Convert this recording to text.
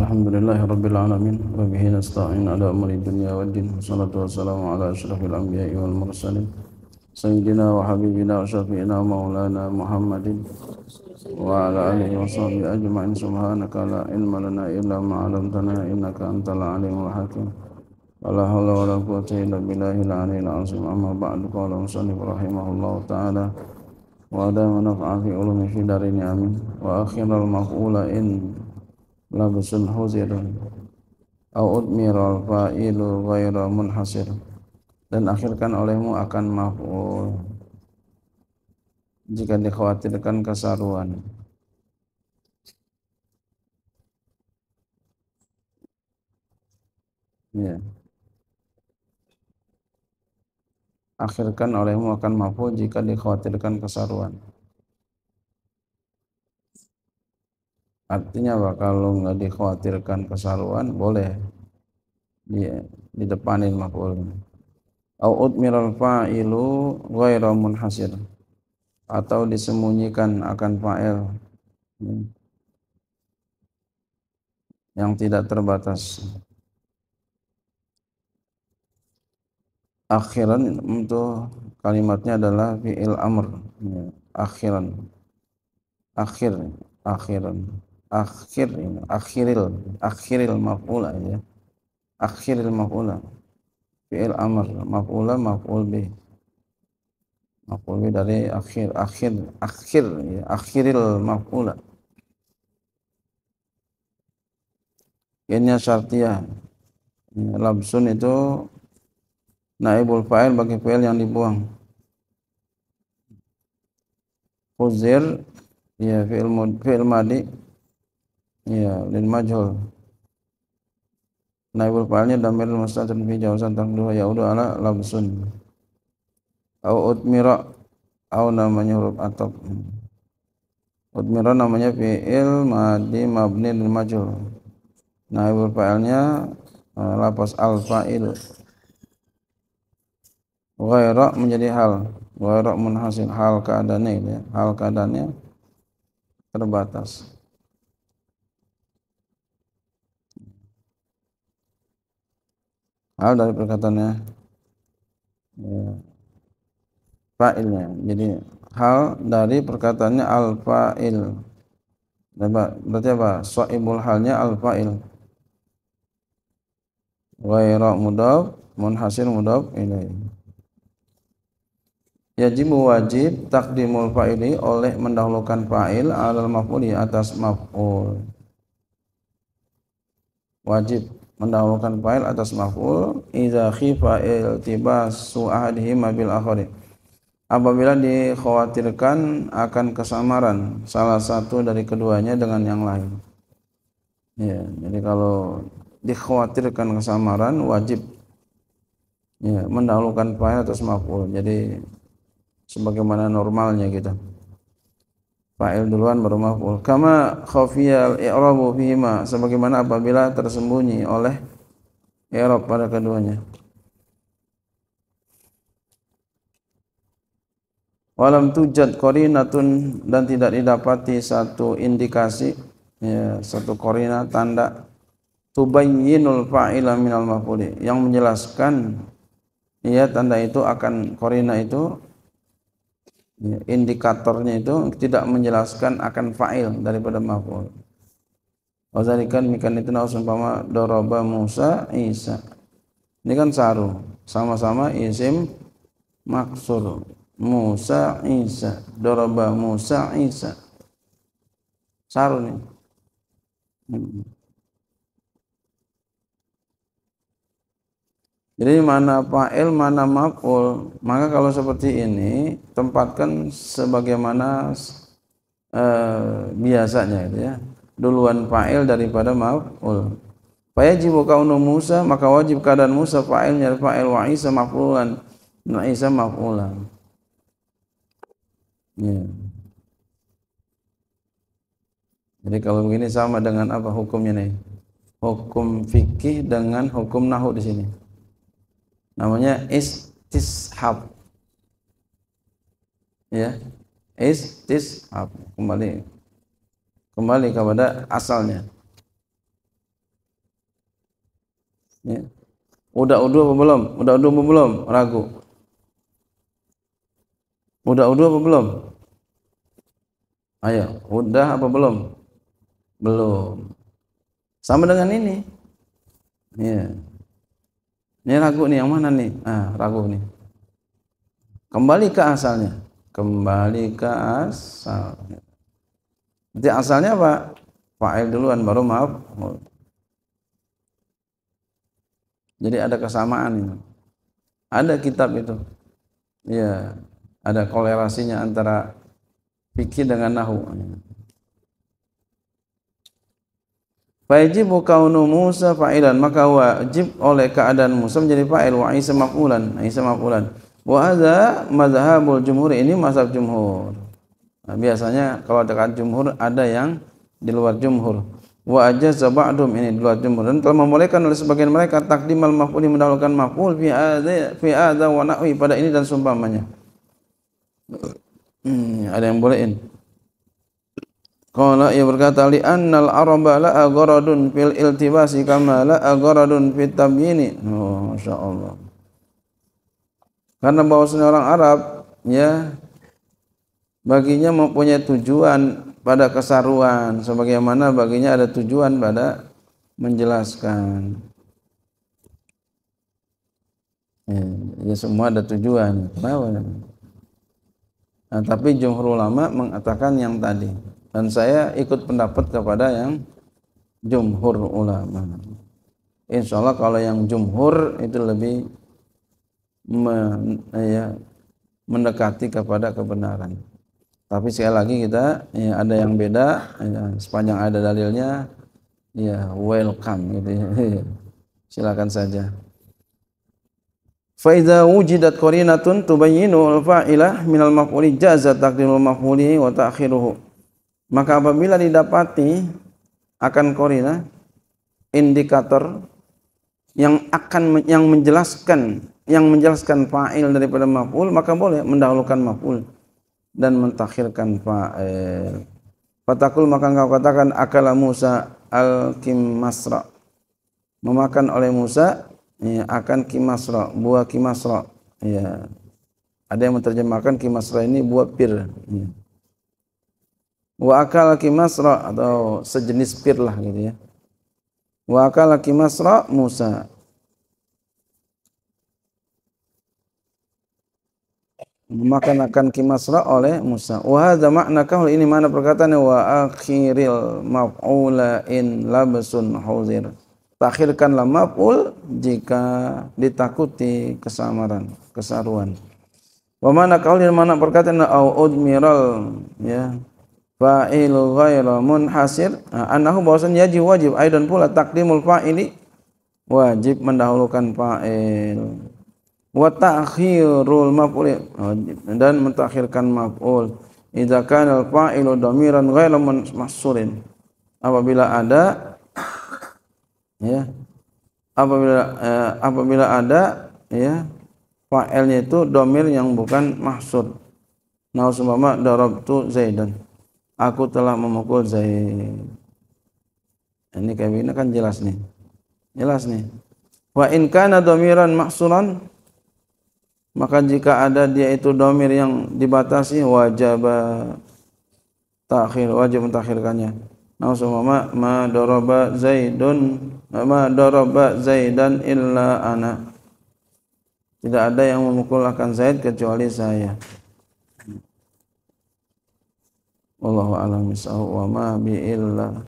الحمد لله رب العالمين وبه نستعين على أمر الدنيا والدين والصلاة والسلام على أشرف الأنبياء والمرسلين سيدنا وحبيبنا وشفينا مولانا محمد وعلى آله وصحبه أجمعين سبحانك لا علم لنا إلا ما علمتنا إنك أنت العليم الحكيم ولا حول ولا قوة إلا بالله العلي العظيم أما بعد قال المصنف رحمه الله تعالى وأدام نفع في علوم في دارين آمين وأخير المفعول إن labsun huzirun. Au udmiral fa'ilu ghaira munhasir. Dan akhirkan olehmu akan maf'ul. Jika dikhawatirkan kesaruan. Ya. Akhirkan olehmu akan maf'ul jika dikhawatirkan kesaruan Artinya apa? Kalau nggak dikhawatirkan kesaruan, boleh di, di depanin maf'ul. Au udmiral fa'ilu ghaira munhasir. Atau disembunyikan akan fa'il yang tidak terbatas. Akhiran untuk kalimatnya adalah fi'il amr. Akhiran. Akhir. Akhiran akhir akhiril akhiril maf'ula ya. Akhiril maf'ula. Fi'il amr maf'ula maf'ul bih maf'ul bih dari akhir akhir akhir ya. Akhiril maf'ula. Ini syartiyah labsun itu naibul fa'il bagi fi'il yang dibuang. Fuzir ya fi'il fi'il madi Iya, lil majhul. Naibul fa'ilnya damir mustatir fi jawazan taqdiru ya udah ala labsun. Au utmira au namanya huruf atop. Utmira namanya fi'il madi mabni lil majhul. Naibul fa'ilnya uh, lapas al fa'il. Ghaira menjadi hal, ghaira munhasil hal keadaannya ya. Hal keadaannya terbatas. Hal dari perkataannya. Ya, fa'ilnya. Jadi hal dari perkataannya al fa'il berarti apa? So'ibul halnya al fa'il ghaira mudaf munhasir mudaf ini Yajib wajib takdimul fa'ili oleh mendahulukan fa'il alal maf'uli atas maf'ul. Wajib mendahulukan fa'il atas maf'ul idza khifa iltibasu ahadihima bil akhari. Apabila dikhawatirkan akan kesamaran salah satu dari keduanya dengan yang lain. Ya jadi kalau dikhawatirkan kesamaran wajib ya mendahulukan fa'il atas maf'ul. Jadi sebagaimana normalnya gitu fa'il duluan baru maf'ul. Kama khafiyal i'rabu fihima sebagaimana apabila tersembunyi oleh i'rab pada keduanya. Walam tujad qarinatun dan tidak didapati satu indikasi ya satu qarina tanda tubayyinul fa'ila minal maf'uli. Yang menjelaskan ya tanda itu akan qarina itu indikatornya itu tidak menjelaskan akan fa'il daripada maf'ul. Wazalikan mikan itu umpama doroba Musa Isa. Ini kan saru, sama-sama isim maksur. Musa Isa, doroba Musa Isa. Saru nih. Hmm. Jadi mana fa'il, mana maf'ul. Maka kalau seperti ini tempatkan sebagaimana eh, biasanya gitu ya. Duluan fa'il daripada maf'ul. Fayajibu kaunu Musa, maka wajib keadaan Musa fa'ilnya fa'il wa Isa maf'ulan. Nah Isa maf'ulan. Ya. Jadi kalau begini sama dengan apa hukumnya nih? Hukum fikih dengan hukum nahu di sini namanya istishab ya istishab kembali kembali kepada asalnya Ya. Udah udah apa belum? Udah udah apa belum? Ragu. Udah udah apa belum? Ayo, udah apa belum? Belum. Sama dengan ini. Ya. Ini ragu nih yang mana nih? Ah, ragu nih. Kembali ke asalnya. Kembali ke asal. Jadi asalnya apa? Fa'il duluan baru maaf. Jadi ada kesamaan ini. Ada kitab itu. Ya, ada kolerasinya antara fikih dengan nahu. Fajibu kaunu Musa fa'ilan maka wajib oleh keadaan Musa menjadi fa'il. Wa Isa maf'ulan Isa maf'ulan. Wa hadza mazhabul jumhur ini mazhab jumhur. Nah, biasanya kalau dekat jumhur ada yang di luar jumhur. Wa ajaza ba'dum ini di luar jumhur. Dan telah membolehkan oleh sebagian mereka takdimal maf'ul mendahulukan maf'ul fi adza fi adza wa nahwi pada ini dan seumpamanya. Hmm, ada yang bolehin Qala ia berkata li annal araba la agharadun fil iltibasi kama la agharadun fit tabyini. Oh, masyaallah. Karena bahwasanya orang Arab ya baginya mempunyai tujuan pada kesaruan sebagaimana baginya ada tujuan pada menjelaskan. Ya, ya semua ada tujuan. Kenapa? Nah, tapi jumhur ulama mengatakan yang tadi dan saya ikut pendapat kepada yang jumhur ulama. Insya Allah kalau yang jumhur itu lebih men, ya, mendekati kepada kebenaran. Tapi sekali lagi kita ya, ada yang beda, ya, sepanjang ada dalilnya, ya welcome gitu ya. Silakan saja. Faiza wujidat qarinatun tubayyinu al-fa'ilah minal maf'uli jaza taqdimul maf'uli wa ta'khiruhu maka apabila didapati akan korina indikator yang akan yang menjelaskan yang menjelaskan fa'il daripada maf'ul maka boleh mendahulukan maf'ul dan mentakhirkan fa'il. Fatakul maka engkau katakan akala Musa al kimasra. Memakan oleh Musa ya, akan kimasra, buah kimasra. Ya. Ada yang menerjemahkan kimasra ini buah pir. Ya wa akala kimasra atau sejenis pir lah gitu ya. Wa akala kimasra Musa. Memakan akan kimasra oleh Musa. Wa hadza makna kaul ini mana perkataan wa akhiril maf'ula in labsun huzir. Takhirkanlah maf'ul jika ditakuti kesamaran kesaruan. Wa mana kaul ini mana perkataan au udmiral ya fa'il ghairu munhasir. Annahu bahwasanya wajib wajib. Aidan pula takdimul fa'ili wajib mendahulukan fa'il. Wa ta'khirul maf'ul. Dan mentakhirkan maf'ul. Idza kana al fa'ilu dhamiran ghairu mahsurin. Apabila ada ya apabila eh, apabila ada ya fa'ilnya itu domir yang bukan mahsur. Nah umpama darabtu zaidan aku telah memukul Zaid. Ini kayak ini kan jelas nih. Jelas nih. Wa in kana dhamiran maksuran maka jika ada dia itu domir yang dibatasi wajib takhir wajib mentakhirkannya. Nah, ma ma daraba Zaidun ma daraba Zaidan illa ana. Tidak ada yang memukul akan Zaid kecuali saya. Wallahu a'lam wa ma bi illa